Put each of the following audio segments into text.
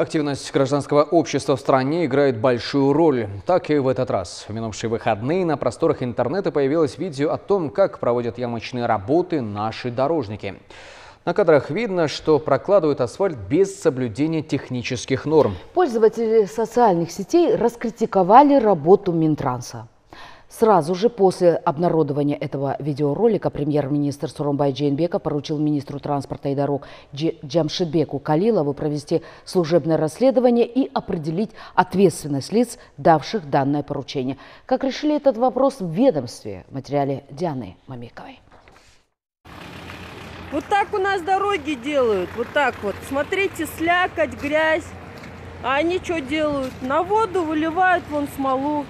Активность гражданского общества в стране играет большую роль. Так и в этот раз. В минувшие выходные на просторах интернета появилось видео о том, как проводят ямочные работы наши дорожники. На кадрах видно, что прокладывают асфальт без соблюдения технических норм. Пользователи социальных сетей раскритиковали работу Минтранса. Сразу же после обнародования этого видеоролика премьер-министр Суромбай Джейнбека поручил министру транспорта и дорог Джамшидбеку Калилову провести служебное расследование и определить ответственность лиц, давших данное поручение. Как решили этот вопрос в ведомстве в материале Дианы Мамиковой. Вот так у нас дороги делают, вот так вот. Смотрите, слякоть, грязь. А они что делают? На воду выливают вон смолу.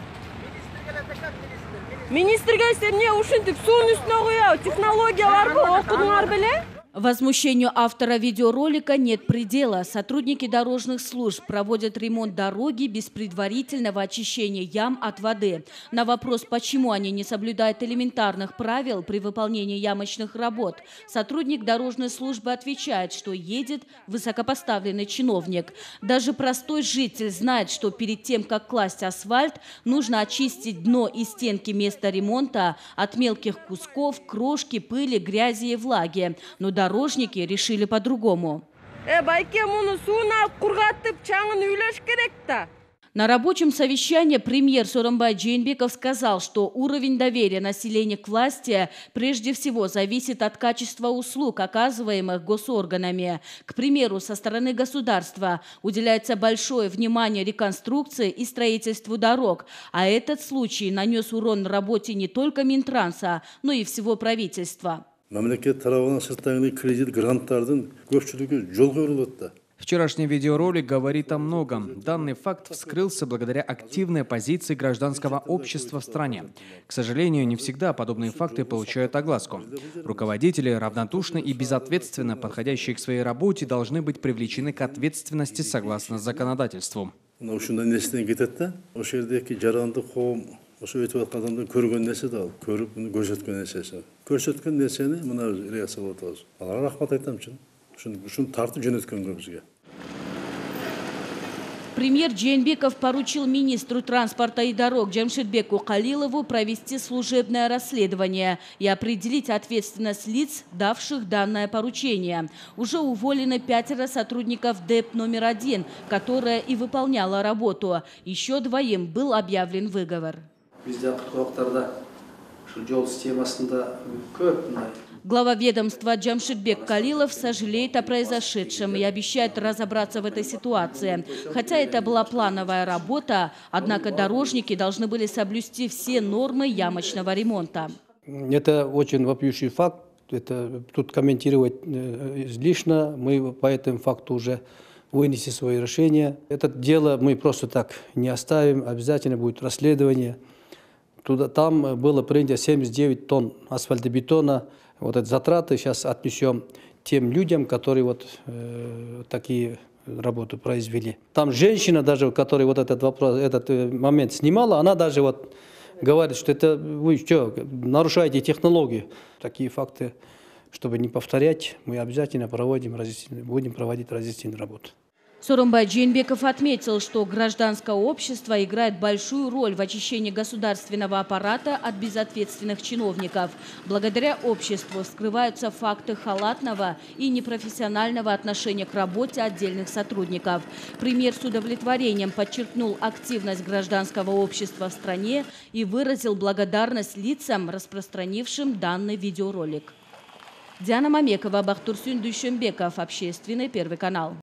министрге сен не үшін деп соның үстіне қояды технологияларды оқыдыңар біле Возмущению автора видеоролика нет предела. Сотрудники дорожных служб проводят ремонт дороги без предварительного очищения ям от воды. На вопрос, почему они не соблюдают элементарных правил при выполнении ямочных работ, сотрудник дорожной службы отвечает, что едет высокопоставленный чиновник. Даже простой житель знает, что перед тем, как класть асфальт, нужно очистить дно и стенки места ремонта от мелких кусков, крошки, пыли, грязи и влаги. Но дорожники решили по-другому. Э. На рабочем совещании премьер Соромбай Джейнбеков сказал, что уровень доверия населения к власти прежде всего зависит от качества услуг, оказываемых госорганами. К примеру, со стороны государства уделяется большое внимание реконструкции и строительству дорог, а этот случай нанес урон работе не только Минтранса, но и всего правительства. Мамлекет тарабынан сырттагы кредит гранттардын көпчүлүгү жолго куюлат да Вчерашний видеоролик говорит о многом. Данный факт вскрылся благодаря активной позиции гражданского общества в стране. К сожалению, не всегда подобные факты получают огласку. Руководители, равнодушно и безответственно подходящие к своей работе, должны быть привлечены к ответственности согласно законодательству ошо өтүп аткан адамдын көргөн нерсе да ал. Көрүп муну көрсөткөн нерсеси көрсөткөн мына реакция кылып атабыз аларга рахмат айтам чын. Ушуну тартып жөнөткөнгө бизге. Премьер Джейнбеков поручил министру транспорта и дорог Джамшидбеку Калилову провести служебное расследование и определить ответственность лиц, давших данное поручение. Уже уволены пятеро сотрудников ДЭП номер один, которая и выполняла работу. Еще двоим был объявлен выговор бізде құтқарулықтарда ушул жол системасында көп мындай Глава ведомства Джамшитбек Калилов сожалеет о произошедшем и обещает разобраться в этой ситуации. Хотя это была плановая работа, однако дорожники должны были соблюсти все нормы ямочного ремонта. Это очень вопиющий факт. Это тут комментировать э, излишно. Мы по этому факту уже вынесли свои решения. Это дело мы просто так не оставим. Обязательно будет расследование. Туда, там было принято 79 тонн асфальтобетона. Вот эти затраты сейчас отнесем тем людям, которые вот э, такие работы произвели. Там женщина даже, которая вот этот вопрос, этот э, момент снимала, она даже вот говорит, что это вы что, нарушаете технологии. Такие факты, чтобы не повторять, мы обязательно проводим, будем проводить разъяснительную работу. Сорумбай Джинбеков отметил, что гражданское общество играет большую роль в очищении государственного аппарата от безответственных чиновников. Благодаря обществу скрываются факты халатного и непрофессионального отношения к работе отдельных сотрудников. Премьер с удовлетворением подчеркнул активность гражданского общества в стране и выразил благодарность лицам, распространившим данный видеоролик. Диана Мамекова, Бахтурсюн Дүйшенбеков, Общественный первый канал.